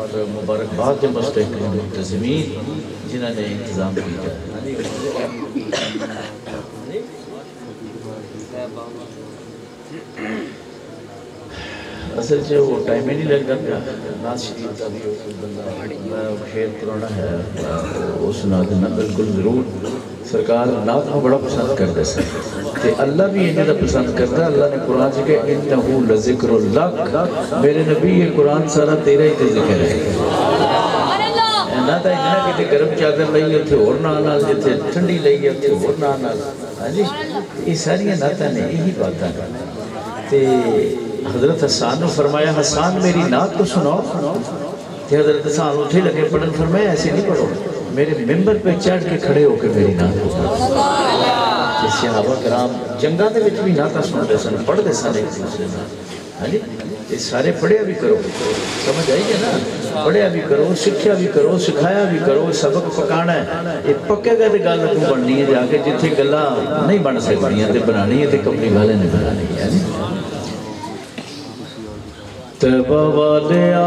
और मुबारकबाद के मस्तक मुंतजमीन जिन्होंने इंतज़ाम किया। असल वो टाइम ही नहीं लगता पिया। नाज शरीफ का भी बंदा मैं शेर पुराना है वो सुना देना बिल्कुल ज़रूर सरकार नात को बड़ा पसंद करते सन ते अल्लाह भी इन्हें दा पसंद करता अल्लाह ने कुरान च कहा इन्नहु लज़िक्रुल्लाह मेरे नबी ये कुरान सारा तेरा ही ते जिक्र है ਨਾ ਤਾਂ ਇਹਨਾਂ ਕਿਤੇ ਗਰਮ ਚਾਦਰ ਲਈ ਉੱਥੇ ਹੋਰ ਨਾਂ ਨਾਲ ਜਿੱਥੇ ਠੰਡੀ ਲਈ ਉੱਥੇ ਹੋਰ ਨਾਂ ਨਾਲ ਹਾਂਜੀ ਇਹ ਸਾਰੀਆਂ ਨਾਤਾਂ ਨੇ ਇਹੀ ਬਾਤਾਂ ਨੇ ਤੇ हजरत हसान ने फरमाया हसान मेरी नात तो सुनाओ तो हजरत हसान उठे लगे पढ़न फरमाया ऐसे नहीं पढ़ो मेरे मेंबर पे चढ़ के खड़े होकर मेरी नात को पढ़ो ते सहाबा कराम जंगा ਦੇ ਵਿੱਚ ਵੀ ਨਾਤਾਂ ਸੁਣਦੇ ਸਨ ਪੜ੍ਹਦੇ ਸਨ ਇੱਕ ਦੂਸਰੇ ਨਾਲ ਹਾਂਜੀ ਇਹ ਸਾਰੇ ਪੜ੍ਹਿਆ ਵੀ ਕਰੋ ਸਮਝ ਆਈ ਹੈ ਨਾ ਪੜ੍ਹਿਆ ਵੀ ਕਰੋ ਸਿੱਖਿਆ ਵੀ ਕਰੋ ਸਿਖਾਇਆ ਵੀ ਕਰੋ ਸਬਕ ਪਕਾਣਾ ਹੈ ਇਹ ਪੱਕੇਗਾ ਤੇ ਗੱਲ ਤੂੰ ਬਣਨੀ ਹੈ ਜਾ ਕੇ ਜਿੱਥੇ ਗੱਲਾਂ ਨਹੀਂ ਬਣ ਸਕਦੀਆਂ ਤੇ ਬਣਾਣੀ ਹੈ ਤੇ ਕੰਪਨੀ ਵਾਲੇ ਨੇ ਬਣਾਣੀ ਹੈ ਹਾਂਜੀ ਤਬ ਵਾਲਿਆ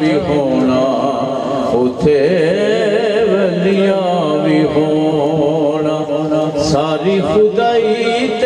भी होना उथे वलिया भी होना सारी खुदाई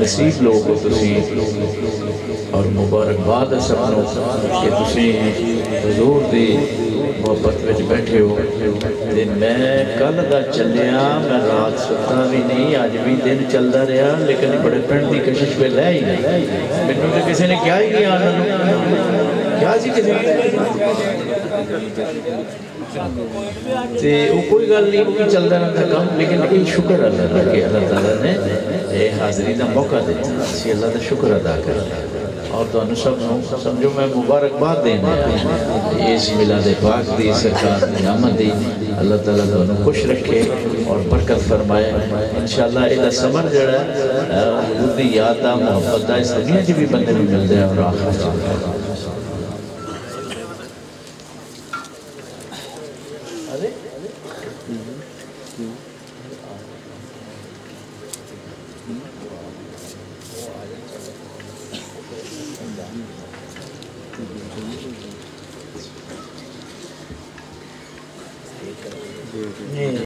नसीब लोग और मुबारकबाद ज़ोर दे मुहब्बत बैठे हो। मैं कल का चलिया मैं रात सुता भी नहीं अज भी दिन चलता रहा, लेकिन बड़े पिंड की कशिश पे लह ही नहीं मैं तो किसी ने क्या ही कोई गल नहीं चलता रहा कम लेकिन शुक्र अल्लाह अल्लाह ने ਇਹ ਹਾਜ਼ਰੀ ਦਾ ਮੌਕਾ ਦਿੱਤਾ ਅਸੀਂ ਅੱਲਾਹ ਦਾ ਸ਼ੁਕਰ ਅਦਾ ਕਰਦੇ ਔਰ ਤੁਹਾਨੂੰ ਸਭ ਨੂੰ ਸਮਝੋ ਮੈਂ ਮੁਬਾਰਕਬਾਦ ਦੇਣਾ ਇਸ ਮਿਲਾਦ ਪਾਕ ਦੀ ਸਰਕਾਰ ਦੀ ਆਮਦ ਦੀ ਅੱਲਾਹ ਤਾਲਾ ਤੁਹਾਨੂੰ ਖੁਸ਼ ਰੱਖੇ ਔਰ ਬਰਕਤ ਫਰਮਾਏ ਇਨਸ਼ਾਅੱਲਾ ਇਹਦਾ ਸਮਰ ਜਿਹੜਾ ਉਹਦੀ ਯਾਦ ਦਾ ਮੁਹੱਬਤ ਦਾ ਇਸ ਦੁਨੀਆ 'ਚ ਵੀ ਬੰਦੇ ਨੂੰ ਮਿਲਦਾ